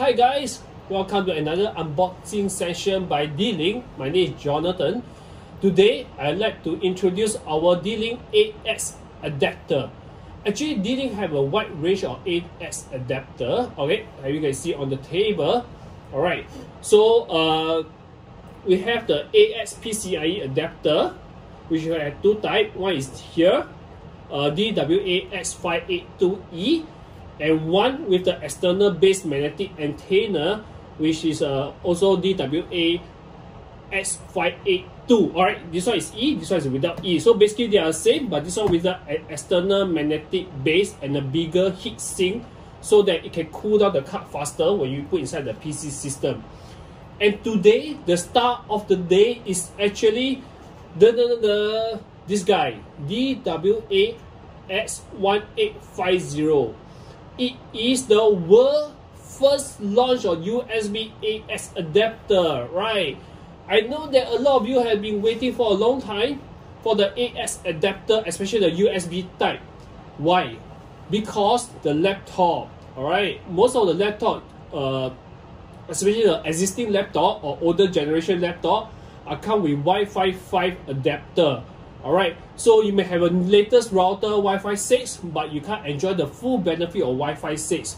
Hi guys, welcome to another unboxing session by D-Link. My name is Jonathan. Today, I'd like to introduce our D-Link AX adapter. Actually, D-Link have a wide range of AX adapter, okay, as you can see on the table. Alright, so uh, we have the AX PCIe adapter, which have two types. One is here, uh, DWA-X582E and one with the external base magnetic antenna which is uh, also DWA X582 alright this one is E this one is without E. So basically they are same but this one with the external magnetic base and a bigger heat sink so that it can cool down the card faster when you put inside the PC system. And today the star of the day is actually the, the, the this guy DWA X1850 it is the world first launch of USB AX adapter, right? I know that a lot of you have been waiting for a long time for the AX adapter, especially the USB type. Why? Because the laptop, alright, most of the laptop, uh, especially the existing laptop or older generation laptop, are come with Wi-Fi 5 adapter. Alright, so you may have a latest router Wi-Fi 6, but you can't enjoy the full benefit of Wi-Fi 6.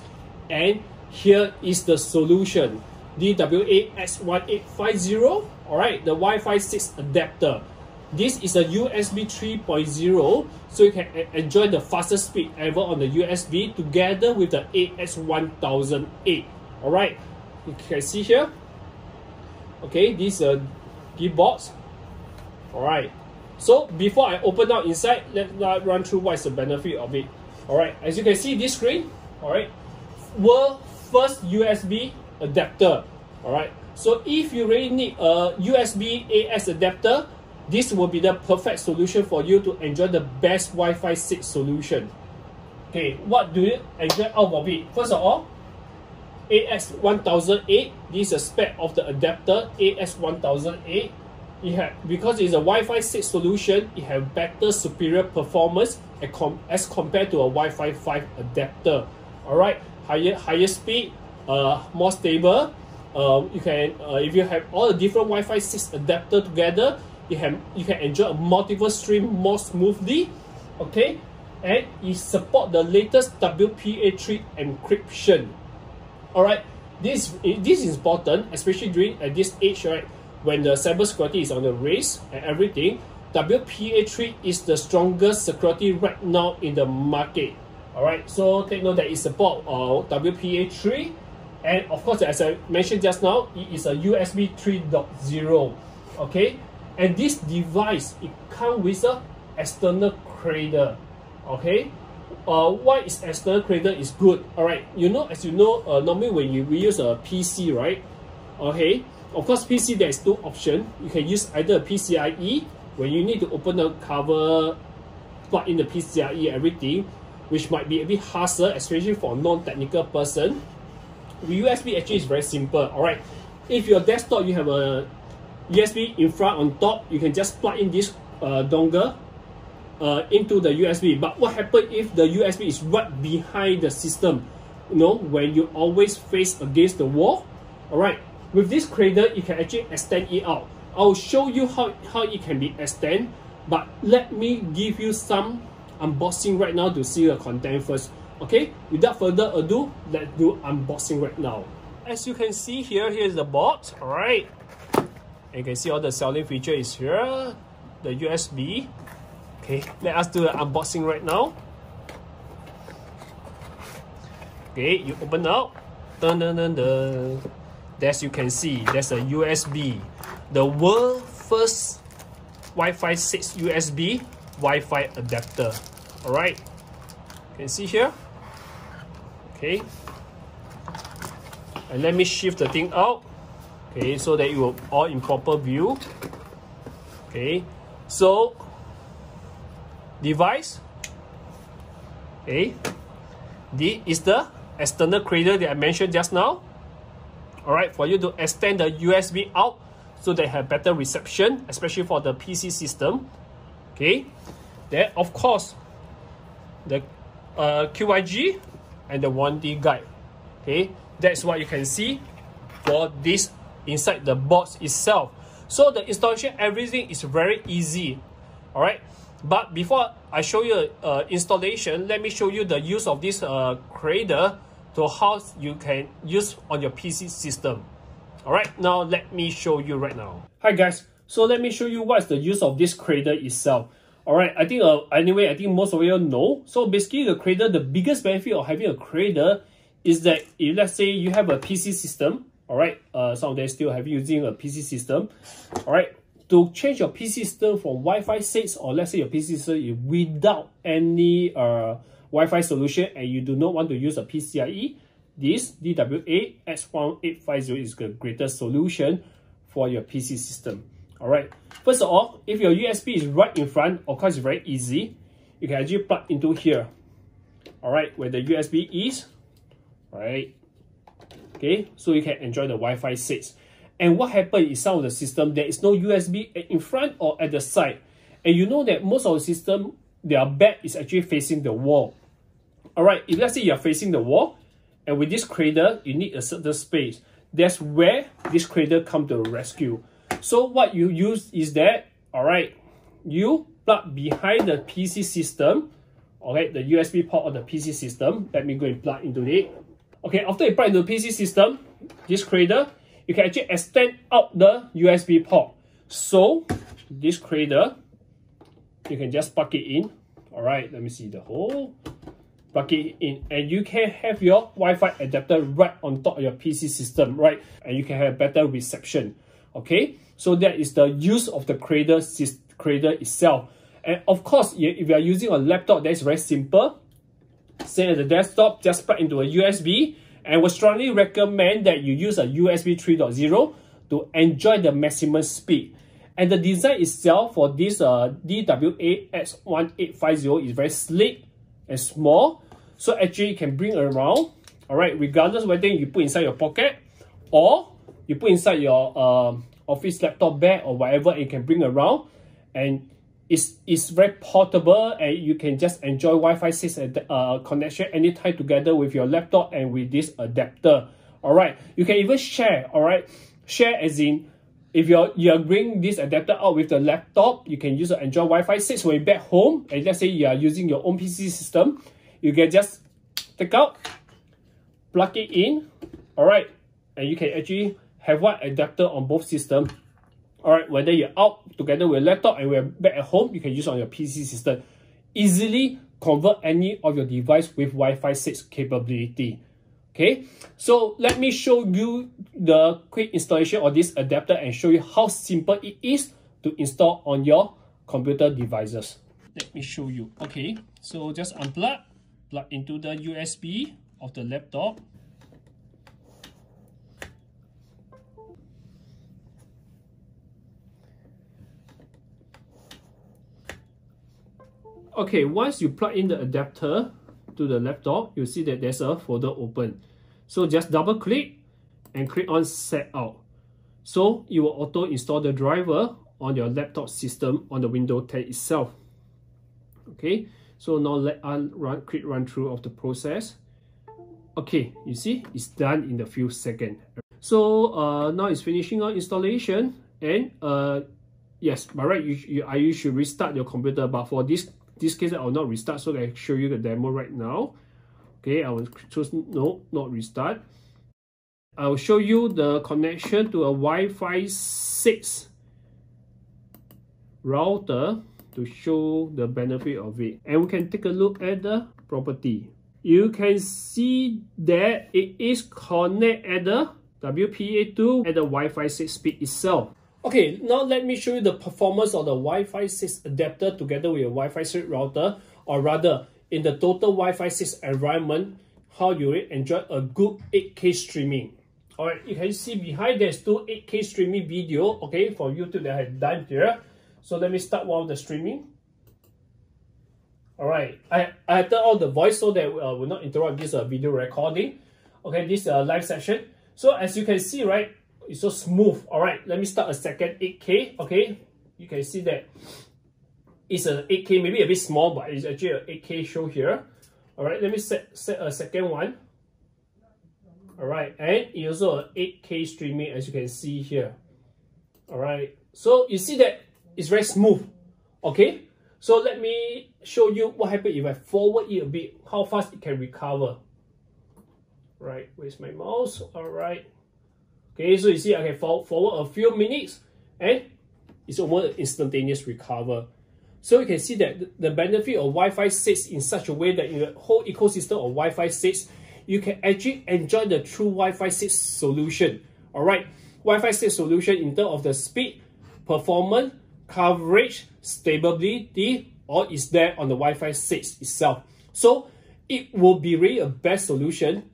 And here is the solution. DWA-X1850, alright, the Wi-Fi 6 adapter. This is a USB 3.0, so you can enjoy the fastest speed ever on the USB together with the AX1800. Alright, you can see here. Okay, this is a keyboard. Alright, so before I open out inside, let's run through what is the benefit of it. Alright, as you can see this screen, alright, world first USB adapter. Alright, so if you really need a USB AX adapter, this will be the perfect solution for you to enjoy the best Wi-Fi 6 solution. Okay, what do you enjoy out of it? First of all, AX1800, this is a spec of the adapter AX1800 it have because it's a Wi-Fi 6 solution, it have better superior performance as compared to a Wi-Fi 5 adapter. Alright, higher higher speed, uh, more stable. Uh, you can uh, if you have all the different Wi-Fi 6 adapter together, you can you can enjoy a multiple stream more smoothly. Okay, and it support the latest WPA3 encryption. Alright, this this is important, especially during at this age, right? When the cybersecurity is on the race and everything, WPA3 is the strongest security right now in the market. Alright, so take note that it supports uh, WPA3 and of course as I mentioned just now, it is a USB 3.0. Okay, and this device it comes with a external cradle. Okay, uh, why is external cradle is good? Alright, you know as you know, uh, normally when you we use a PC, right? Okay, of course, PC, there's two options. You can use either PCIe, when you need to open the cover, plug in the PCIe, everything, which might be a bit hassle, especially for a non-technical person. USB actually is very simple, alright. If your desktop, you have a USB in front on top, you can just plug in this uh, dongle uh, into the USB. But what happens if the USB is right behind the system? You know, when you always face against the wall, alright, with this cradle, you can actually extend it out. I'll show you how, how it can be extended, but let me give you some unboxing right now to see the content first. Okay, without further ado, let's do unboxing right now. As you can see here, here's the box, alright. You can see all the selling feature is here, the USB. Okay, let us do the unboxing right now. Okay, you open up. Dun, dun, dun, dun as you can see, there's a USB. The world first Wi-Fi 6 USB Wi-Fi adapter. Alright, you can see here. Okay. And let me shift the thing out. Okay, so that you will all in proper view. Okay, so device. Okay, this is the external cradle that I mentioned just now all right, for you to extend the USB out so they have better reception, especially for the PC system. Okay, then of course, the uh, QIG and the warranty guide. Okay, that's what you can see for this inside the box itself. So the installation, everything is very easy. All right. But before I show you uh, installation, let me show you the use of this uh, Cradle to how you can use on your PC system. All right, now let me show you right now. Hi guys, so let me show you what's the use of this Cradle itself. All right, I think uh, anyway, I think most of you know. So basically the Cradle, the biggest benefit of having a Cradle is that if let's say you have a PC system, all right, uh, some of them still have using a PC system, all right, to change your PC system from Wi-Fi 6 or let's say your PC system without any uh, Wi-Fi solution and you do not want to use a PCIe, this DWA X1850 is the greatest solution for your PC system. Alright, first of all, if your USB is right in front, of course it's very easy. You can actually plug into here. Alright, where the USB is. Right. Okay, so you can enjoy the Wi-Fi 6. And what happens is some of the system, there is no USB in front or at the side. And you know that most of the system, their back is actually facing the wall. Alright, if let's say you are facing the wall, and with this cradle, you need a certain space. That's where this cradle come to rescue. So what you use is that, alright, you plug behind the PC system, alright, the USB port of the PC system. Let me go and plug into it. Okay, after you plug into the PC system, this cradle, you can actually extend out the USB port. So this cradle, you can just plug it in. All right, let me see the hole. Plug it in and you can have your Wi-Fi adapter right on top of your PC system, right? And you can have better reception, okay? So that is the use of the cradle, cradle itself. And of course, if you are using a laptop, that's very simple. Say at the desktop, just plug into a USB and we strongly recommend that you use a USB 3.0 to enjoy the maximum speed. And the design itself for this uh, DWA-X1850 is very sleek and small. So actually you can bring around, all right, regardless whether you put inside your pocket or you put inside your uh, office laptop bag or whatever, you can bring around and it's, it's very portable and you can just enjoy Wi-Fi 6 uh, connection anytime together with your laptop and with this adapter. All right, you can even share. All right, share as in if you're you're bringing this adapter out with the laptop, you can use an Android Wi-Fi 6 when you're back home. And let's say you are using your own PC system, you can just take out, plug it in. All right, and you can actually have one adapter on both systems Alright, whether you're out together with laptop and we're back at home, you can use on your PC system. Easily convert any of your device with Wi-Fi 6 capability. Okay, so let me show you the quick installation of this adapter and show you how simple it is to install on your computer devices. Let me show you. Okay, so just unplug, plug into the USB of the laptop Okay, once you plug in the adapter to the laptop, you see that there's a folder open. So just double click and click on set out. So it will auto install the driver on your laptop system on the Windows 10 itself. Okay, so now let us run quick run through of the process. Okay, you see it's done in a few seconds. So uh, now it's finishing our installation and uh, yes, by right, you, you, you should restart your computer, but for this this case, I will not restart, so I show you the demo right now. Okay, I will choose no, not restart. I will show you the connection to a Wi-Fi 6 router to show the benefit of it. And we can take a look at the property. You can see that it is connected at the WPA2 at the Wi-Fi 6 speed itself. Okay, now let me show you the performance of the Wi-Fi 6 adapter together with a Wi-Fi 6 router, or rather, in the total Wi-Fi 6 environment, how you enjoy a good 8K streaming. Alright, you can see behind there's two 8K streaming video, okay, for YouTube that I have done here. So let me start one of the streaming. Alright, I, I turned on the voice so that uh, will not interrupt this uh, video recording. Okay, this uh, live session. So as you can see, right, it's so smooth. All right, let me start a second 8K. Okay, you can see that it's a 8K, maybe a bit small, but it's actually a 8K show here. All right, let me set, set a second one. All right, and it also a 8K streaming as you can see here. All right, so you see that it's very smooth. Okay, so let me show you what happens if I forward it a bit, how fast it can recover. Right, where's my mouse? All right. Okay, so you see I can forward a few minutes and it's almost instantaneous recover. So you can see that the benefit of Wi-Fi 6 in such a way that in the whole ecosystem of Wi-Fi 6, you can actually enjoy the true Wi-Fi 6 solution. Alright, Wi-Fi 6 solution in terms of the speed, performance, coverage, stability, all is there on the Wi-Fi 6 itself. So it will be really a best solution.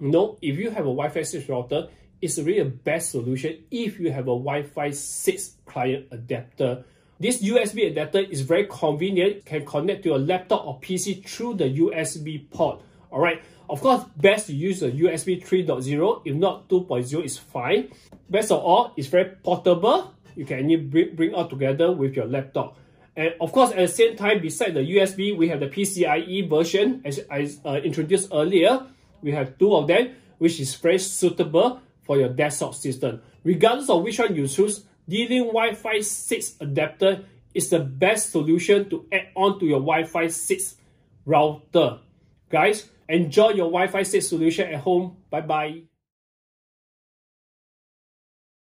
You know, if you have a Wi-Fi 6 router, it's really a best solution if you have a Wi-Fi 6 client adapter. This USB adapter is very convenient, can connect to your laptop or PC through the USB port. Alright, of course, best to use the USB 3.0, if not 2.0 is fine. Best of all, it's very portable. You can bring, bring out together with your laptop. And of course, at the same time, beside the USB, we have the PCIe version, as I uh, introduced earlier. We have two of them, which is very suitable for your desktop system. Regardless of which one you choose, D-Link Wi-Fi 6 adapter is the best solution to add on to your Wi-Fi 6 router. Guys, enjoy your Wi-Fi 6 solution at home. Bye-bye.